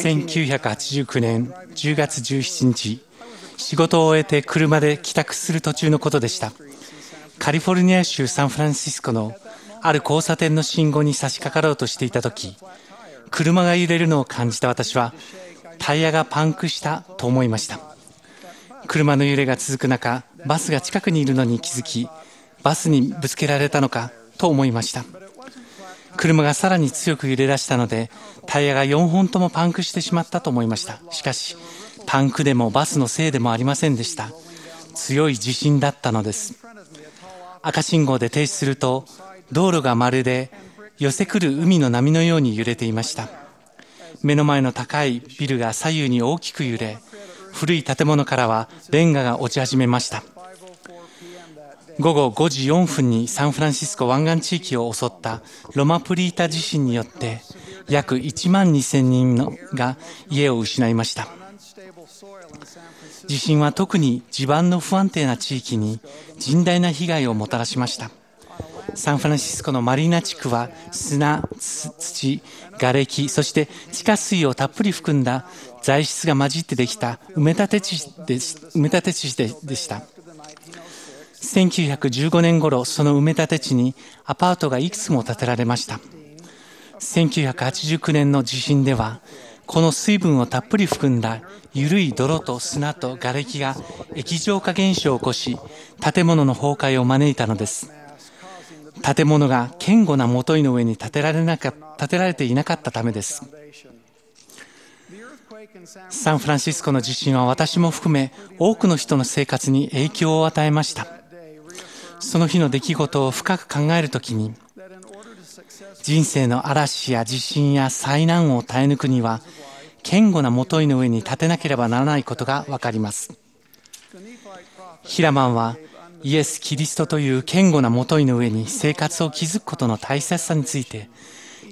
1989年10月17日、仕事を終えて車で帰宅する途中のことでした。カリフォルニア州サンフランシスコのある交差点の信号に差し掛かろうとしていたとき、車が揺れるのを感じた私は、タイヤがパンクしたと思いました。車の揺れが続く中、バスが近くにいるのに気づき、バスにぶつけられたのかと思いました。車がさらに強く揺れ出したので、タイヤが4本ともパンクしてしまったと思いました。しかし、パンクでもバスのせいでもありませんでした。強い地震だったのです。赤信号で停止すると、道路がまるで寄せ来る海の波のように揺れていました。目の前の高いビルが左右に大きく揺れ、古い建物からはレンガが落ち始めました。午後5時4分にサンフランシスコ湾岸地域を襲ったロマプリータ地震によって約1万2000人のが家を失いました。地震は特に地盤の不安定な地域に甚大な被害をもたらしました。サンフランシスコのマリーナ地区は砂、土、瓦礫、そして地下水をたっぷり含んだ材質が混じってできた埋め立て地で埋め立て地でした。1915年頃、その埋め立て地にアパートがいくつも建てられました。1989年の地震では、この水分をたっぷり含んだ緩い泥と砂と瓦礫が液状化現象を起こし、建物の崩壊を招いたのです。建物が堅固な元井の上に建てられなか建てられていなかったためです。サンフランシスコの地震は私も含め多くの人の生活に影響を与えました。その日の出来事を深く考えるときに、人生の嵐や地震や災難を耐え抜くには、堅固な元井の上に立てなければならないことがわかります。ヒラマンは、イエス・キリストという堅固な元井の上に生活を築くことの大切さについて、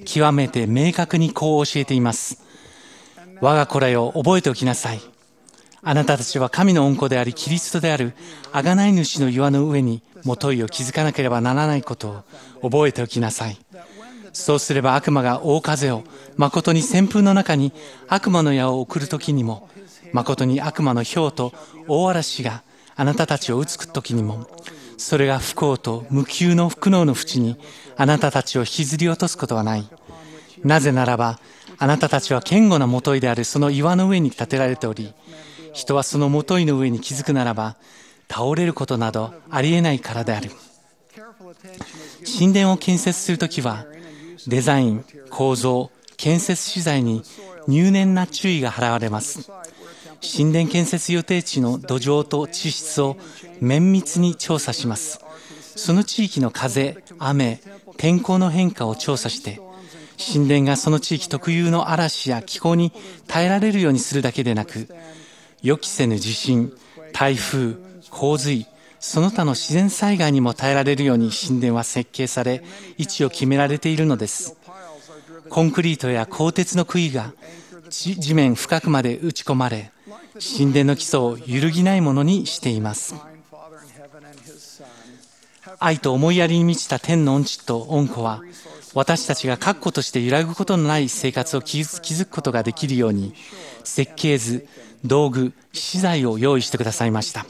極めて明確にこう教えています。我が子らよ、覚えておきなさい。あなたたちは神の恩子であり、キリストである、贖い主の岩の上に元いを築かなければならないことを覚えておきなさい。そうすれば悪魔が大風を、誠に旋風の中に悪魔の矢を送るときにも、誠に悪魔の氷と大嵐があなたたちを打つときにも、それが不幸と無給の不苦悩の淵にあなたたちを引きずり落とすことはない。なぜならば、あなたたちは堅固な元いであるその岩の上に建てられており、人はその元いの上に気づくならば、倒れることなどありえないからである。神殿を建設するときは、デザイン、構造、建設資材に入念な注意が払われます。神殿建設予定地の土壌と地質を綿密に調査します。その地域の風、雨、天候の変化を調査して、神殿がその地域特有の嵐や気候に耐えられるようにするだけでなく、予期せぬ地震、台風、洪水、その他の自然災害にも耐えられるように神殿は設計され、位置を決められているのです。コンクリートや鋼鉄の杭が地面深くまで打ち込まれ、神殿の基礎を揺るぎないものにしています。愛と思いやりに満ちた天の恩地と恩子は、私たちが確固として揺らぐことのない生活を築くことができるように、設計図、道具、資材を用意してくださいました。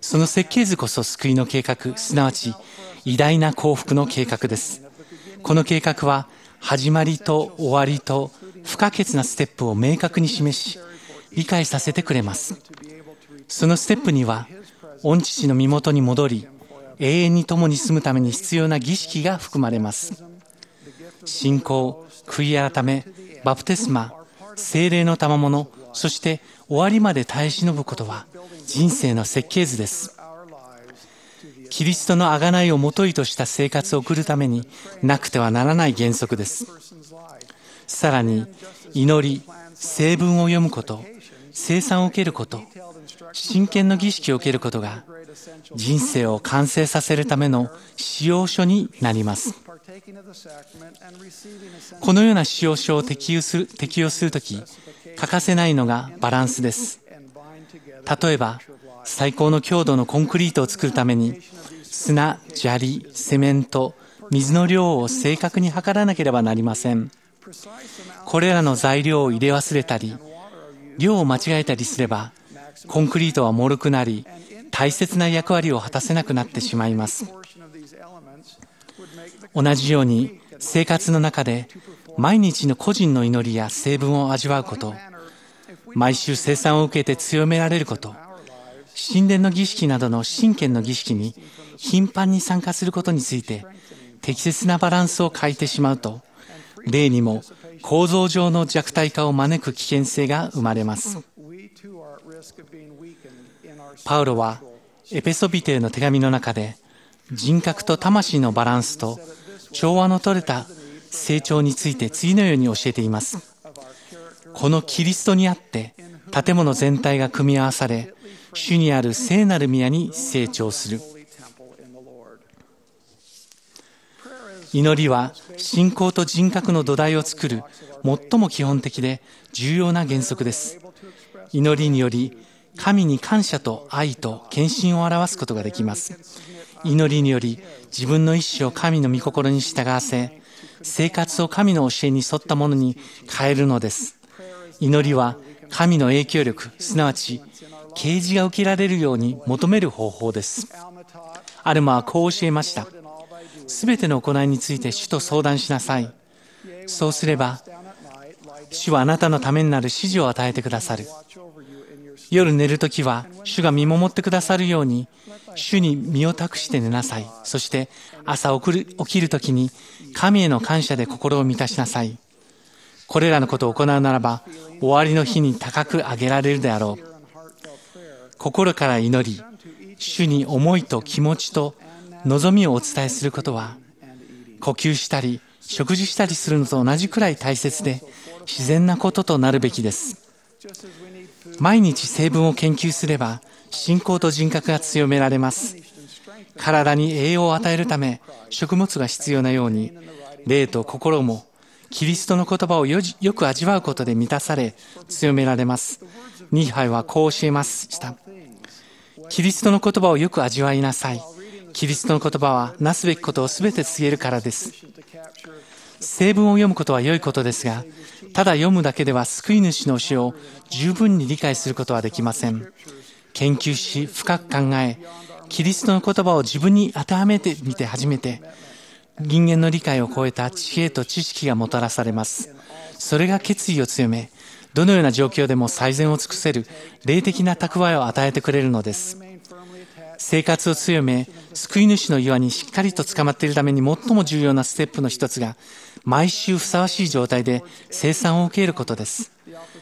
その設計図こそ救いの計画、すなわち偉大な幸福の計画です。この計画は始まりと終わりと不可欠なステップを明確に示し、理解させてくれます。そのステップには、御父の身元に戻り、永遠に共に住むために必要な儀式が含まれます。信仰、悔い改め、バプテスマ、精霊の賜物、そして終わりまで耐え忍ぶことは人生の設計図です。キリストの贖いをもといとした生活を送るためになくてはならない原則です。さらに、祈り、聖文を読むこと、生産を受けること、真剣の儀式を受けることが人生を完成させるための使用書になります。このような使用書を適用する適用するとき、欠かせないのがバランスです。例えば、最高の強度のコンクリートを作るために、砂、砂利、セメント、水の量を正確に測らなければなりません。これらの材料を入れ忘れたり、量を間違えたりすれば、コンクリートは脆くなり、大切な役割を果たせなくなってしまいます。同じように、生活の中で毎日の個人の祈りや成分を味わうこと、毎週生産を受けて強められること、神殿の儀式などの神権の儀式に頻繁に参加することについて適切なバランスを欠いてしまうと、例にも構造上の弱体化を招く危険性が生まれます。パウロはエペソビテへの手紙の中で人格と魂のバランスと調和の取れた成長について次のように教えています。このキリストにあって建物全体が組み合わされ、主にある聖なる宮に成長する。祈りは信仰と人格の土台を作る最も基本的で重要な原則です。祈りにより神に感謝と愛と献身を表すことができます。祈りにより自分の意志を神の御心に従わせ、生活を神の教えに沿ったものに変えるのです。祈りは神の影響力、すなわち啓示が受けられるように求める方法です。アルマはこう教えました。すべての行いについて主と相談しなさい。そうすれば、主はあなたのためになる指示を与えてくださる。夜寝るときは、主が見守ってくださるように、主に身を託して寝なさい。そして朝起きるときに神への感謝で心を満たしなさい。これらのことを行うならば終わりの日に高く上げられるであろう。心から祈り、主に思いと気持ちと望みをお伝えすることは、呼吸したり食事したりするのと同じくらい大切で自然なこととなるべきです。毎日成分を研究すれば信仰と人格が強められます。体に栄養を与えるため食物が必要なように、霊と心もキリストの言葉をよく味わうことで満たされ強められます。ニーハイはこう教えました。キリストの言葉をよく味わいなさい。キリストの言葉はなすべきことをすべて告げるからです。聖文を読むことは良いことですが、ただ読むだけでは救い主の教えを十分に理解することはできません。研究し、深く考え、キリストの言葉を自分に当てはめてみて初めて、人間の理解を超えた知恵と知識がもたらされます。それが決意を強め、どのような状況でも最善を尽くせる霊的な蓄えを与えてくれるのです。生活を強め、救い主の岩にしっかりと捕まっているために最も重要なステップの一つが、毎週ふさわしい状態で生産を受けることです。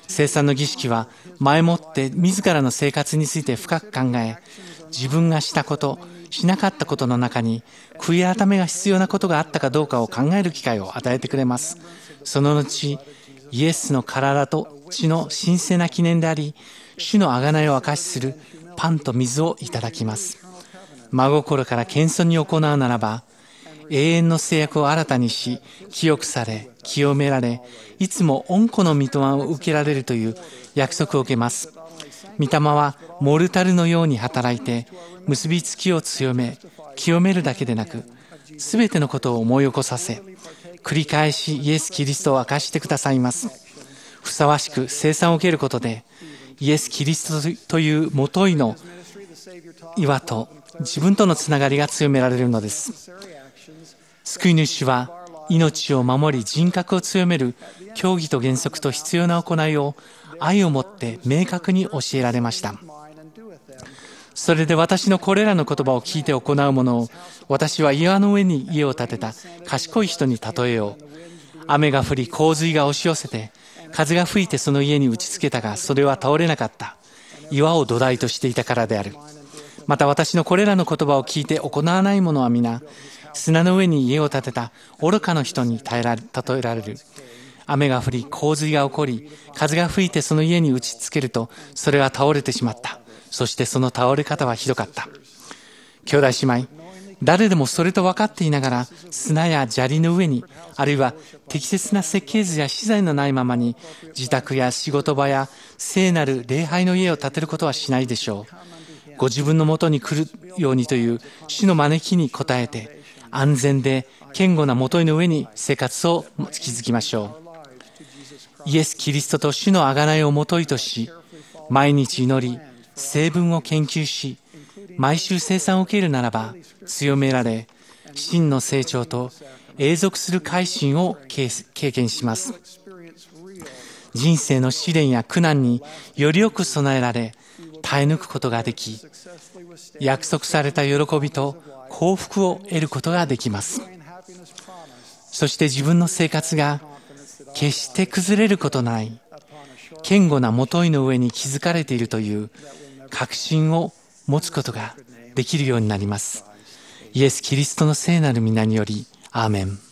生産の儀式は前もって自らの生活について深く考え、自分がしたこと、しなかったことの中に悔い改めが必要なことがあったかどうかを考える機会を与えてくれます。その後、イエスの体と血の神聖な記念であり、主の贖いを証しするパンと水をいただきます。真心から謙遜に行うならば、永遠の制約を新たにし、清くされ、清められ、いつも恩子の御霊を受けられるという約束を受けます。御霊はモルタルのように働いて、結びつきを強め、清めるだけでなく、すべてのことを思い起こさせ、繰り返しイエス・キリストを明かしてくださいます。ふさわしく生産を受けることで、イエス・キリストというもといの岩と自分とのつながりが強められるのです。救い主は命を守り人格を強める教義と原則と必要な行いを愛をもって明確に教えられました。それで私のこれらの言葉を聞いて行うものを私は岩の上に家を建てた賢い人に例えよう。雨が降り洪水が押し寄せて風が吹いてその家に打ちつけたがそれは倒れなかった。岩を土台としていたからである。また私のこれらの言葉を聞いて行わない者は皆砂の上に家を建てた愚かの人に耐えられ例えられる。雨が降り、洪水が起こり、風が吹いてその家に打ちつけると、それは倒れてしまった。そしてその倒れ方はひどかった。兄弟姉妹、誰でもそれと分かっていながら、砂や砂利の上に、あるいは適切な設計図や資材のないままに、自宅や仕事場や聖なる礼拝の家を建てることはしないでしょう。ご自分のもとに来るようにという主の招きに応えて、安全で堅固な元いの上に生活を築きましょう。イエス・キリストと主の贖いをもといとし、毎日祈り、成分を研究し、毎週生産を受けるならば、強められ、真の成長と永続する改心を経験します。人生の試練や苦難によりよく備えられ、耐え抜くことができ、約束された喜びと幸福を得ることができます。そして自分の生活が決して崩れることない、堅固な元いの上に築かれているという確信を持つことができるようになります。イエス・キリストの聖なる皆により、アーメン。